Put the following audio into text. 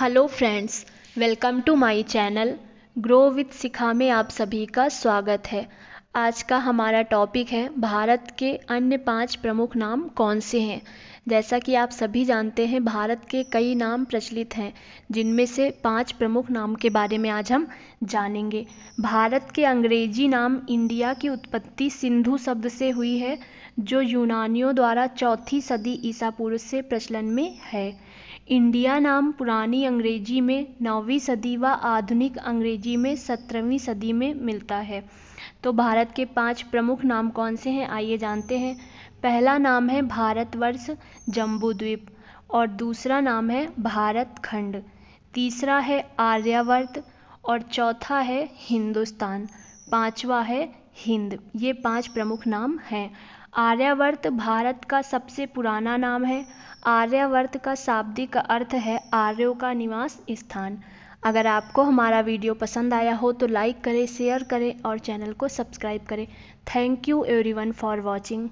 Hello friends welcome to my channel grow with Sikha में आप सभी का स्वागत है। आज का हमारा टॉपिक है, भारत के अन्य पाँच प्रमुख नाम कौन से हैं? जैसा कि आप सभी जानते हैं, भारत के कई नाम प्रचलित हैं, जिनमें से पाँच प्रमुख नाम के बारे में आज हम जानेंगे। भारत के अंग्रेज़ी नाम इंडिया की उत्पत्ति सिंधु शब्द से हुई है, जो यूनानियों द्वारा चौथी सदी ईसा पूर्व से प्रचलन में है। इंडिया नाम पुरानी अंग्रेज़ी में नौवीं सदी व आधुनिक अंग्रेज़ी में सत्रहवीं सदी में मिलता है। तो भारत के पाँच प्रमुख नाम कौन से हैं, आइए जानते हैं। पहला नाम है भारतवर्ष जम्बूद्वीप और दूसरा नाम है भारत खंड तीसरा है आर्यावर्त और चौथा है हिंदुस्तान। पांचवा है हिंद। ये पाँच प्रमुख नाम हैं। आर्यावर्त भारत का सबसे पुराना नाम है आर्यावर्त का शाब्दिक अर्थ है आर्यों का निवास स्थान। अगर आपको हमारा वीडियो पसंद आया हो तो लाइक करें, शेयर करें और चैनल को सब्सक्राइब करें। Thank you everyone for watching.